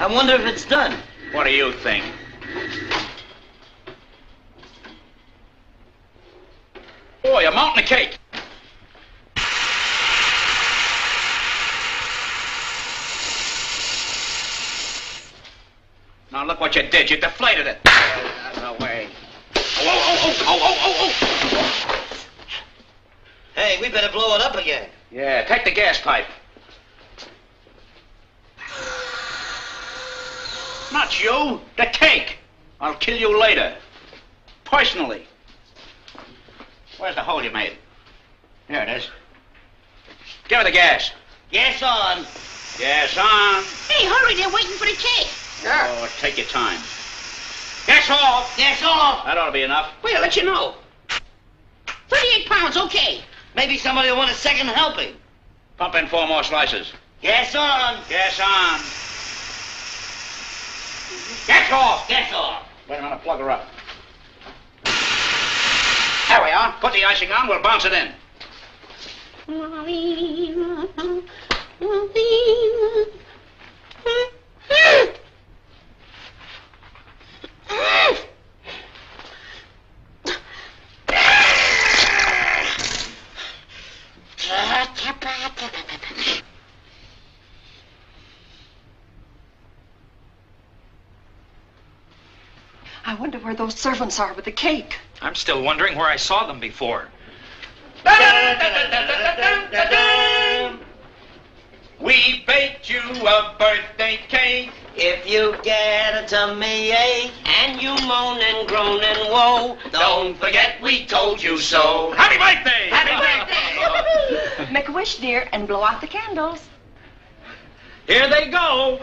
I wonder if it's done. What do you think? Boy, a mountain of cake. Now look what you did. You deflated it. Out of the way. Oh, oh, oh, oh, oh, oh, oh. Hey, we better blow it up again. Yeah, take the gas pipe. Not you, the cake. I'll kill you later. Personally. Where's the hole you made? There it is. Give her the gas. Gas on. Gas on. Hey, hurry, they're waiting for the cake. Oh, take your time. Gas off. Gas off. That ought to be enough. Wait, I'll let you know. 38 pounds, okay. Maybe somebody will want a second helping. Pump in four more slices. Gas on. Gas on. Gas off. Gas off. Wait a minute, plug her up. There we are. Put the icing on, we'll bounce it in. I wonder where those servants are with the cake. I'm still wondering where I saw them before. We baked you a birthday cake. If you get a tummy ache and you moan and groan and woe, don't forget we told you so. Happy birthday! Happy birthday! Make a wish, dear, and blow out the candles. Here they go.